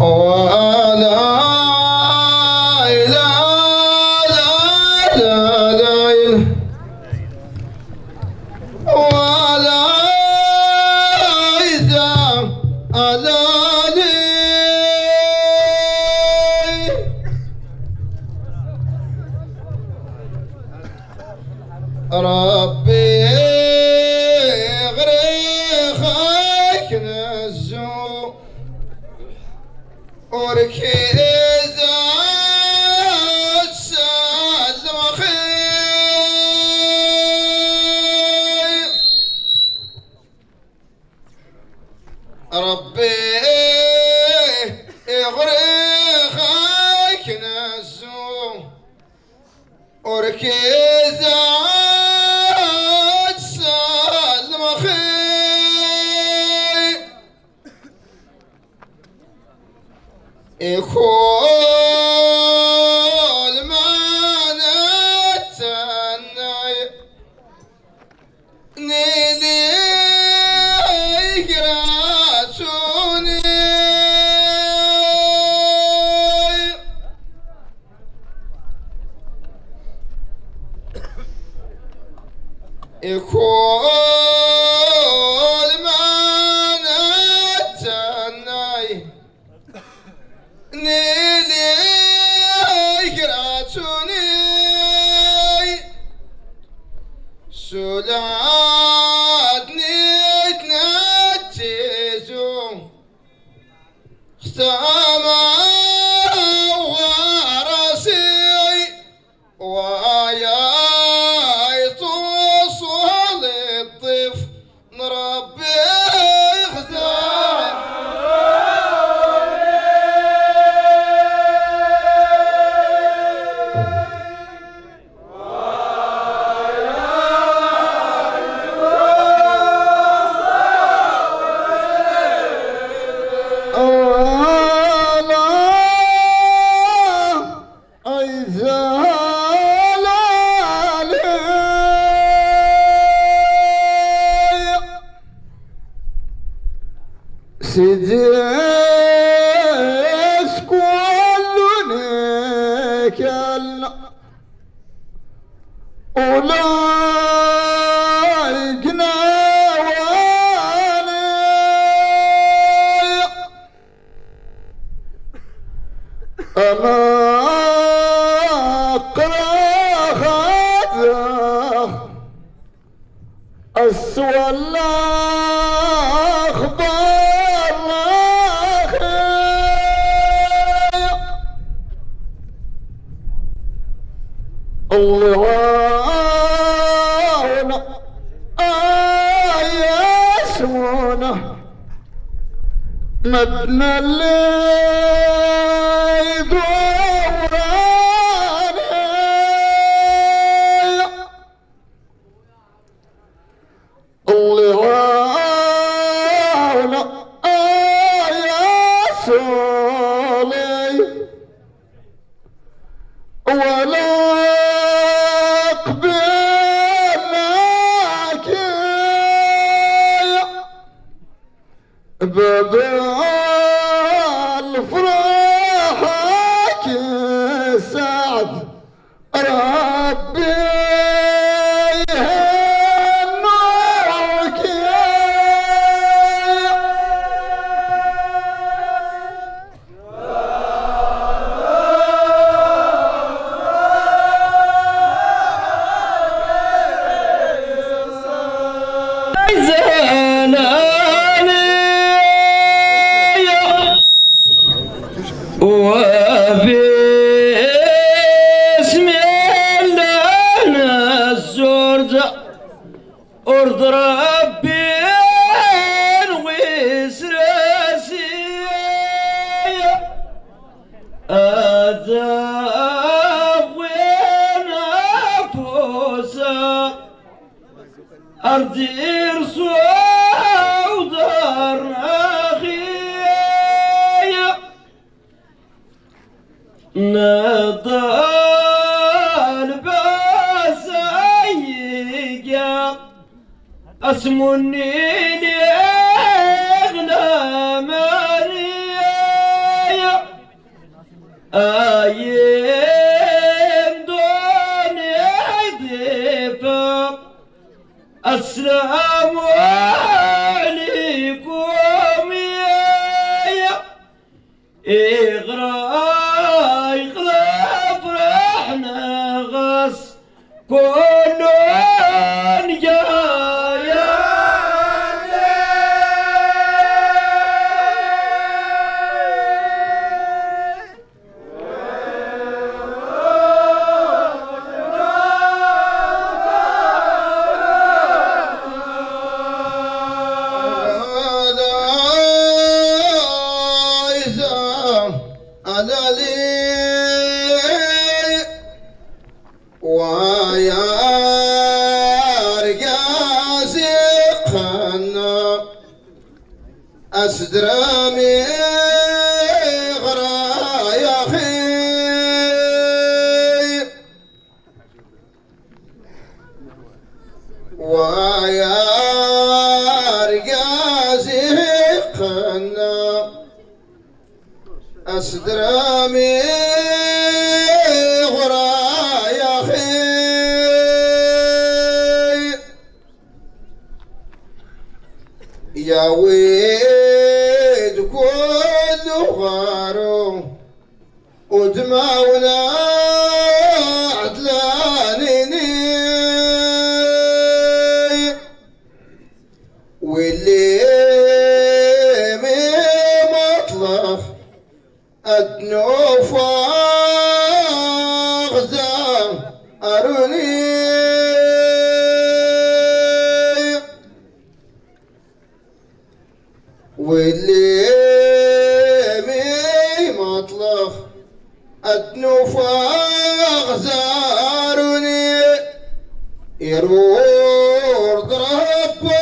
وعلى All the kids. Oh. Sula لك الأولى الله آه يسونا مدنا الليل. the أرضي إيه؟ السلام عليكم يا اغرى اغرى فرحنا غص ويا رقازي قنا أسدرامي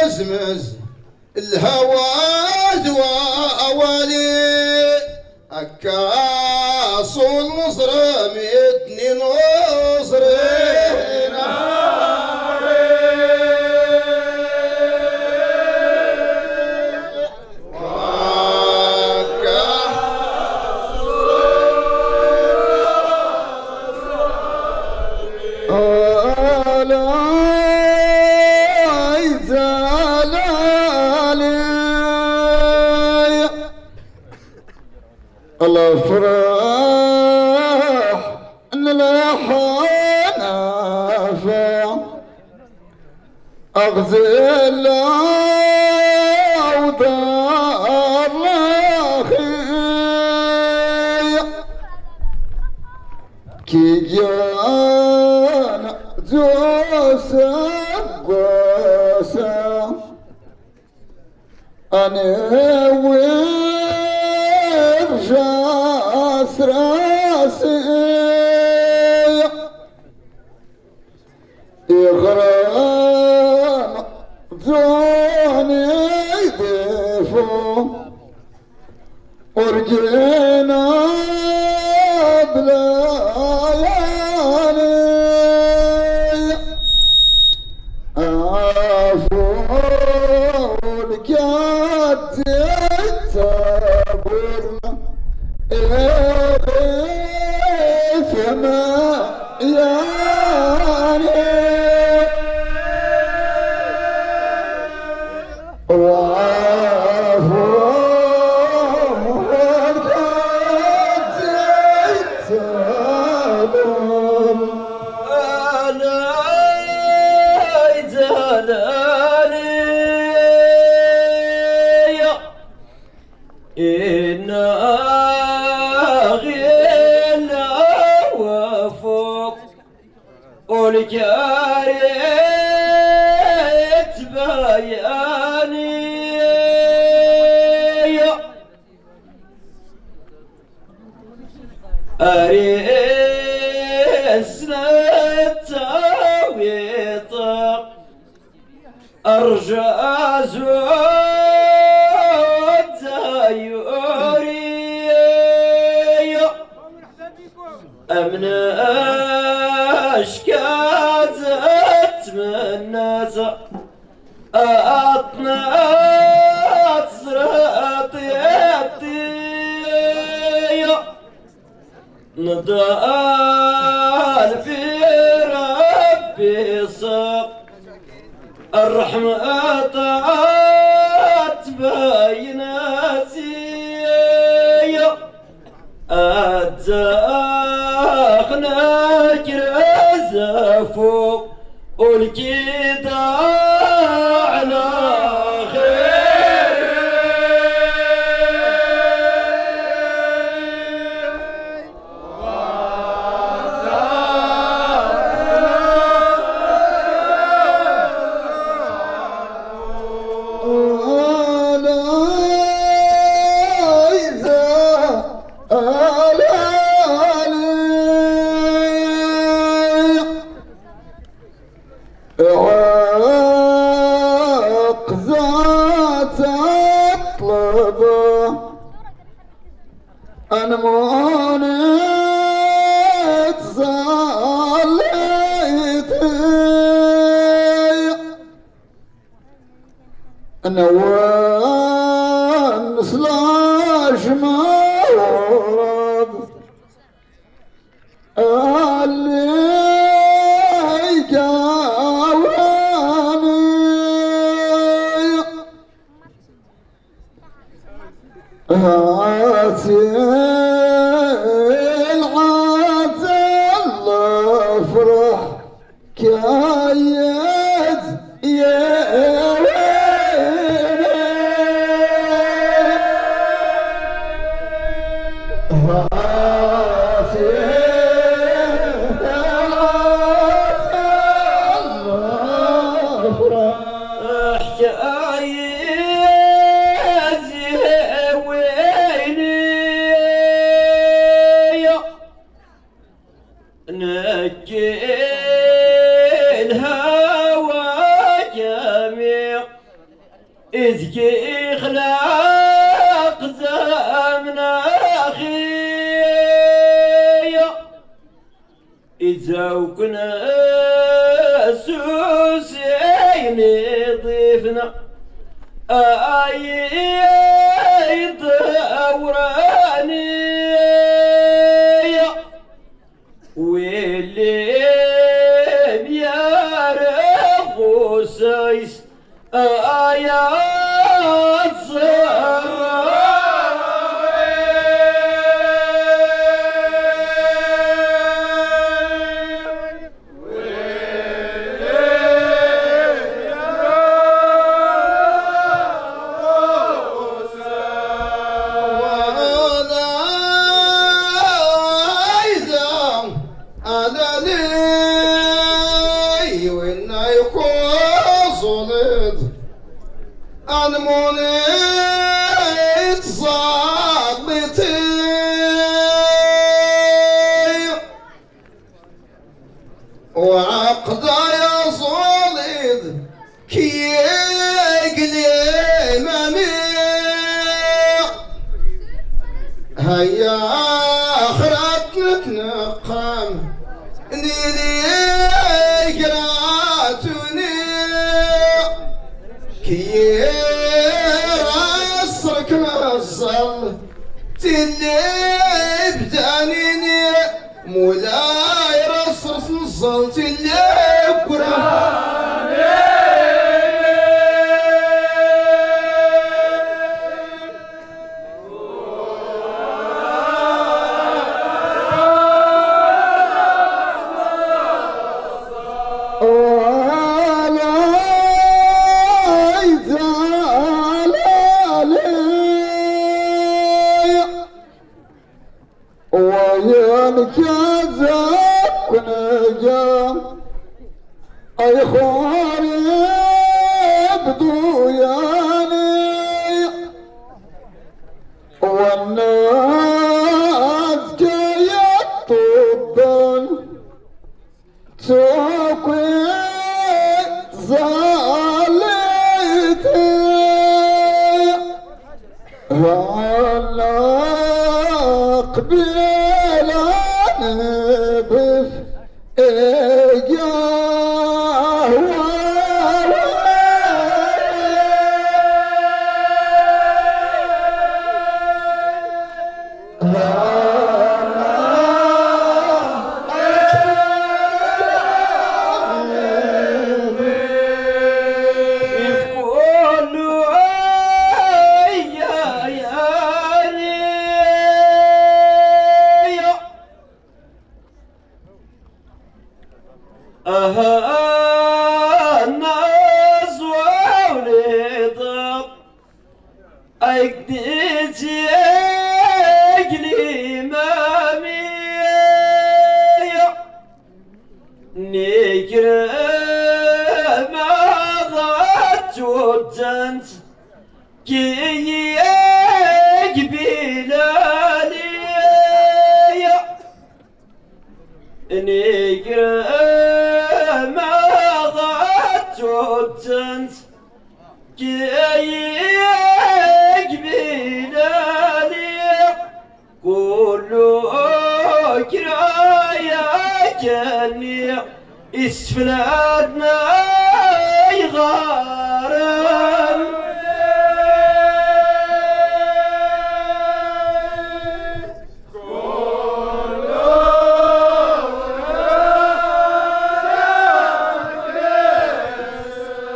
بزمز الهوى دوا أولي أكاس النصر الافراح إن الاحوال نافع الاخي كي ورجاس راسي يغرام زوني يدفو ورجينا بليالي عفون كانت إن غنى وفوق والجارية بياني. أريسنا التاويط أرجع زود أمن أشكات أتمنى أطنات زرعت يدي نضال في ربي صار. الرحمة طاعت بيناتي أتزاخنا كرزفو والكيدا على خير أنا Oh. وكنا سوسين ضيفنا أيد أوراني. وعقد يا صلد كي يقلي 从今 اي خواري بدوياني والناس قديتي اقلي مامي نيكر ما ضعت وبتنت كي قبيلاني نيكر ما كي جاني اسفلاتنا يغار؟